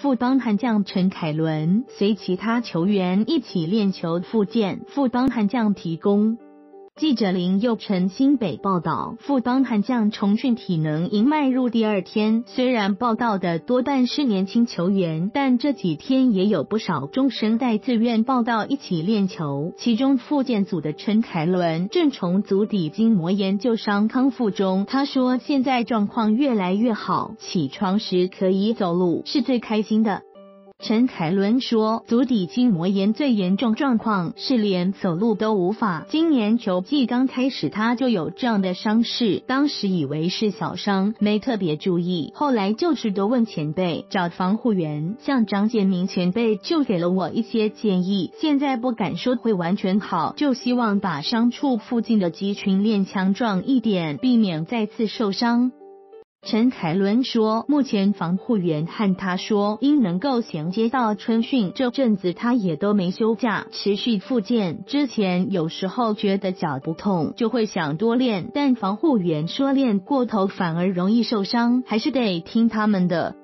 副当悍将陈凯伦随其他球员一起练球复健，副当悍将提供。记者林佑晨新北报道，富邦悍将重训体能营迈入第二天，虽然报道的多半是年轻球员，但这几天也有不少中生代自愿报道一起练球。其中复健组的陈凯伦正从足底筋膜炎旧伤康复中，他说现在状况越来越好，起床时可以走路，是最开心的。陈凯伦说，足底筋膜炎最严重状况是连走路都无法。今年球季刚开始，他就有这样的伤势，当时以为是小伤，没特别注意。后来就是多问前辈，找防护员，像张建明前辈就给了我一些建议。现在不敢说会完全好，就希望把伤处附近的肌群练强壮一点，避免再次受伤。陈凯伦说，目前防护员和他说，因能够衔接到春训这阵子，他也都没休假，持续复健。之前有时候觉得脚不痛，就会想多练，但防护员说练过头反而容易受伤，还是得听他们的。